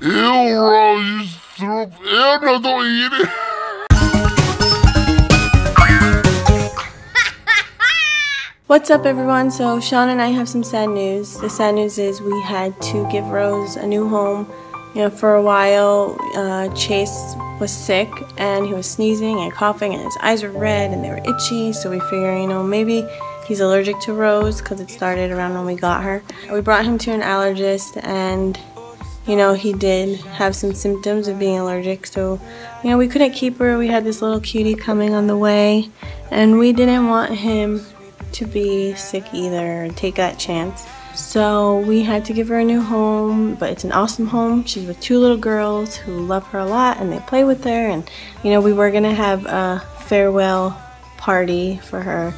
What's up, everyone? So, Sean and I have some sad news. The sad news is we had to give Rose a new home. You know, for a while, uh, Chase was sick and he was sneezing and coughing, and his eyes were red and they were itchy. So, we figured, you know, maybe he's allergic to Rose because it started around when we got her. We brought him to an allergist, and you know, he did have some symptoms of being allergic. So, you know, we couldn't keep her. We had this little cutie coming on the way, and we didn't want him to be sick either take that chance. So we had to give her a new home, but it's an awesome home. She's with two little girls who love her a lot and they play with her. And you know, we were gonna have a farewell party for her,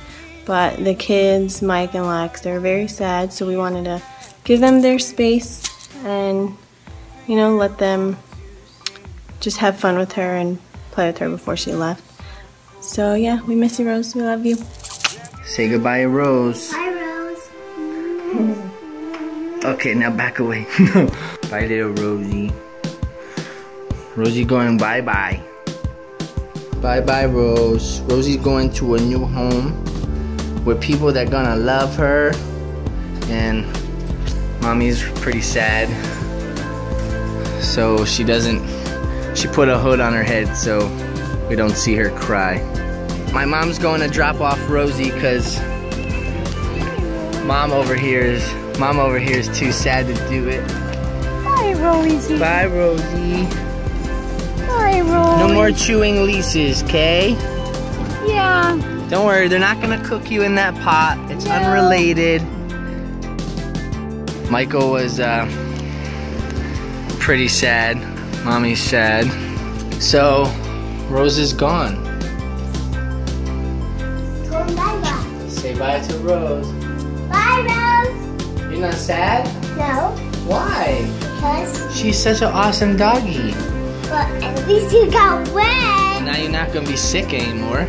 but the kids, Mike and Lex, they're very sad. So we wanted to give them their space and you know, let them just have fun with her and play with her before she left. So yeah, we miss you, Rose. We love you. Say goodbye, Rose. Bye, Rose. Okay, now back away. bye, little Rosie. Rosie going bye-bye. Bye-bye, Rose. Rosie's going to a new home with people that gonna love her. And mommy's pretty sad. So she doesn't, she put a hood on her head so we don't see her cry. My mom's going to drop off Rosie because mom over here is mom over here is too sad to do it. Bye, Rosie. Bye, Rosie. Bye, Rosie. No more chewing leases, okay? Yeah. Don't worry, they're not gonna cook you in that pot. It's No. unrelated. Michael was uh, pretty sad. Mommy's sad. So, Rose is gone. Go bye-bye. Say bye to Rose. Bye, Rose. You're not sad? No, Why? because She's such an awesome doggy. but at least you got wet. Now you're not gonna be sick anymore.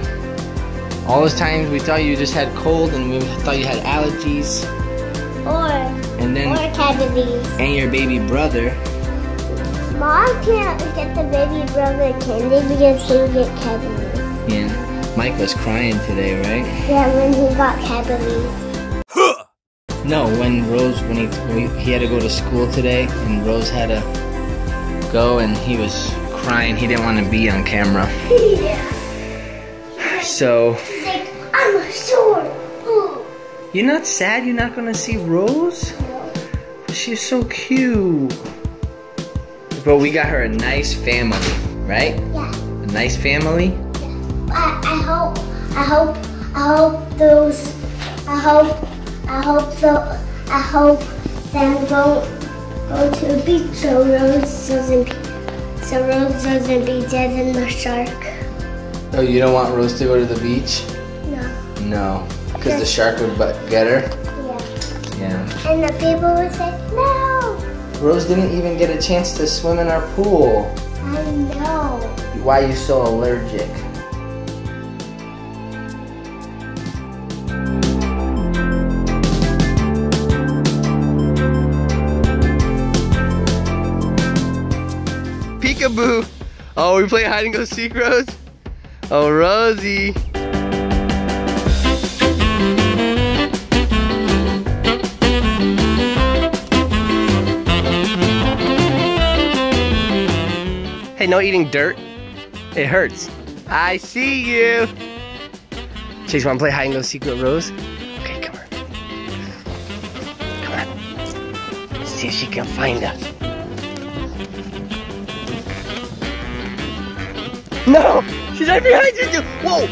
All those times we thought you just had cold and we thought you had allergies. Or, And then, or cavities. and your baby brother. Mom can't get the baby brother candy because he'll get cavities. Yeah. Mike was crying today, right? Yeah, when he got cavities. No, when Rose, when he, when he had to go to school today, and Rose had to go, and he was crying. He didn't want to be on camera. yeah. So, He's like, I'm a sword. Ooh. you're not sad you're not gonna see Rose? She's so cute. But we got her a nice family, right? Yeah. A nice family? Yeah. I, I hope, I hope, I hope those, I hope, I hope so, I hope them go, go to the beach so Rose doesn't, be, so Rose doesn't be dead in the shark. Oh, you don't want Rose to go to the beach? No. No. Because the shark would get her? Yeah. Yeah. And the people would say, no. Rose didn't even get a chance to swim in our pool. I know. Why are you so allergic? Peekaboo! Oh, we play hide and go seek, Rose? Oh, Rosie! No eating dirt. It hurts. I see you. Chase, wanna play hide and go with Rose? Okay, come on. Come on. Let's see if she can find us. No! She's right behind you! Whoa!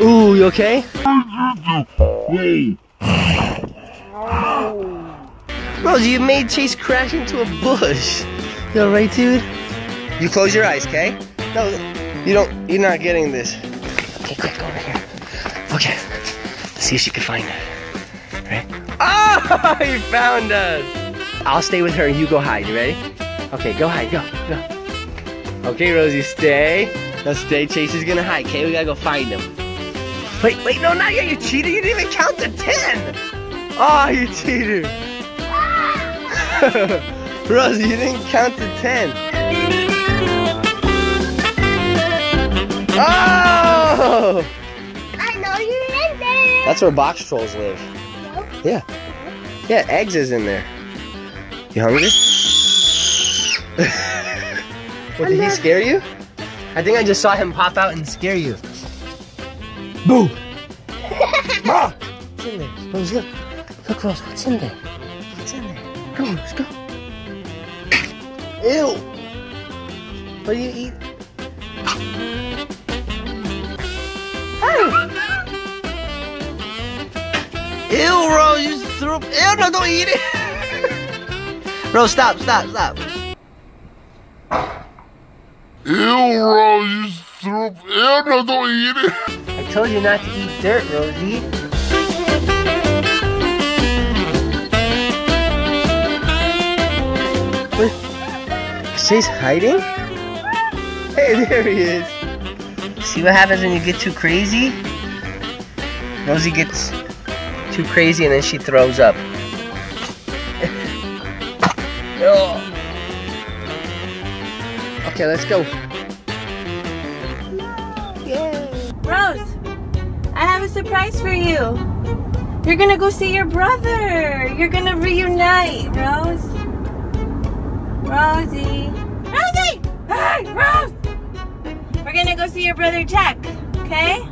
Ooh, you okay? Rose, you made Chase crash into a bush. You alright, dude? You close your eyes, okay? No, you don't. You're not getting this. Okay, quick, over here. Okay, let's see if she can find it. Right? Ah, oh, he found us. I'll stay with her and you go hide. You ready? Okay, go hide. Go, go. Okay, Rosie, stay. Now stay. Chase is gonna hide. Okay, we gotta go find him. Wait, wait, no, not yet. You cheated. You didn't even count to ten. Oh, you cheated. Rosie, you didn't count to ten. Oh! I know you're in there. That's where box trolls live. Yeah. Yeah, eggs is in there. You hungry? what, did he scare you? I think I just saw him pop out and scare you. Boo! ah! What's in there? Rose, look. Look, Rose, what's in there? What's in there? Come on, let's go. Ew! What do you eat? Ew, Rose, you threw up. Ew, no, don't eat it. Rose, stop, stop, stop. Ew, Rose, you threw up. Ew, no, don't eat it. I told you not to eat dirt, Rosie. What? She's hiding? Hey, there he is. See what happens when you get too crazy? Rosie gets too crazy and then she throws up. Okay, let's go. Rose, I have a surprise for you. You're gonna go see your brother. You're gonna reunite, Rose. Rosie. Rosie! Hey, Rose! We're gonna go see your brother Jack, okay?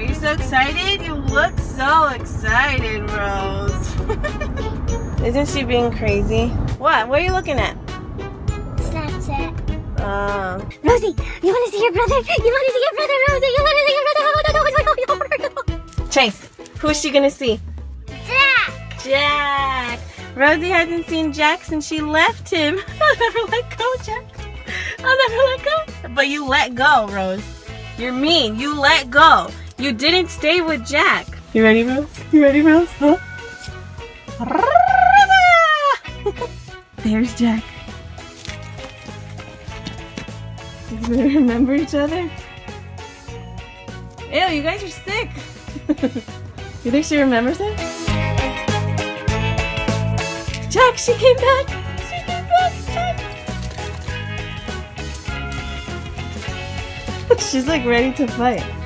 Are you so excited? You look so excited, Rose. Isn't she being crazy? What? What are you looking at? Sunset. Uh, Rosie, you want to see your brother? You want to see your brother, Rosie? You want to see your brother? Chase, who's she gonna see? Jack. Jack. Rosie hasn't seen Jack since she left him. I'll never let go, Jack. I'll never let go. But you let go, Rose. You're mean. You let go. You didn't stay with Jack. You ready, Rose? You ready, Rose? Huh? There's Jack. You guys remember each other? Ew, you guys are sick. you think she remembers it? Jack, she came back. She came back. Jack. She's like ready to fight.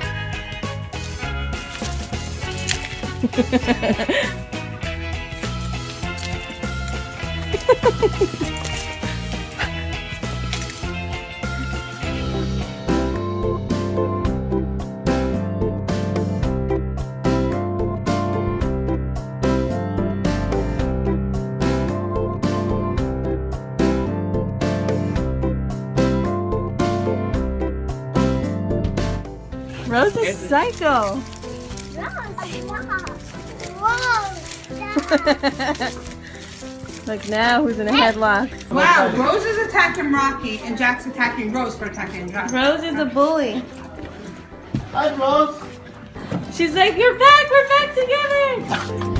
Rose is psycho. Look now, who's in a headlock? Wow, Rose is attacking Rocky and Jack's attacking Rose for attacking Jack. Rose is a bully. Hi, Rose. She's like, you're back, we're back together.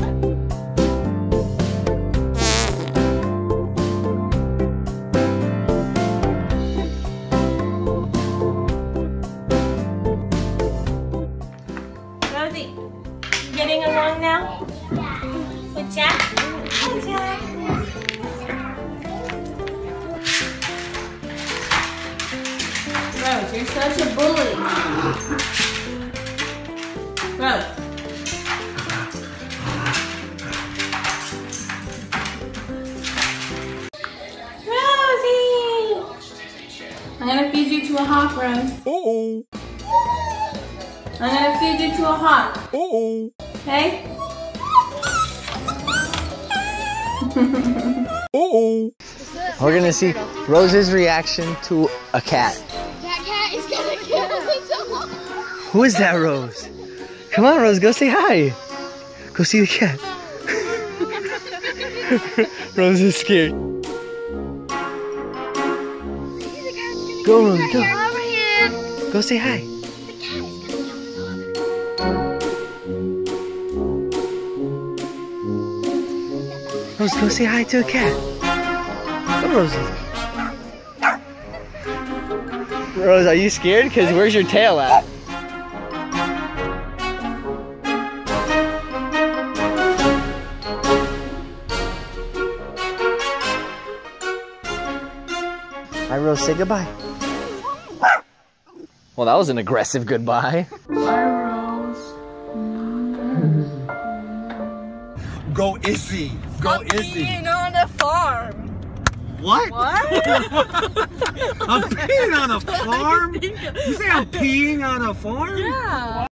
You're such a bully. Rose. Rosie! I'm gonna feed you to a hawk, Rose. Uh-oh. I'm gonna feed you to a hawk, Uh-oh. okay? Uh-oh. We're gonna see Rose's reaction to a cat Who is that, Rose? Come on, Rose, go say hi. Go see the cat. Rose is scared. Go, Rose, go. Go say hi. Rose, go say hi to a cat. Go, Rosie. Rose, are you scared? Because where's your tail at? Rose. Say goodbye. Well, that was an aggressive goodbye. Go Issy. Go Issy. Being on a farm. What? What? I'm peeing on a farm? You say I'm peeing on a farm? yeah.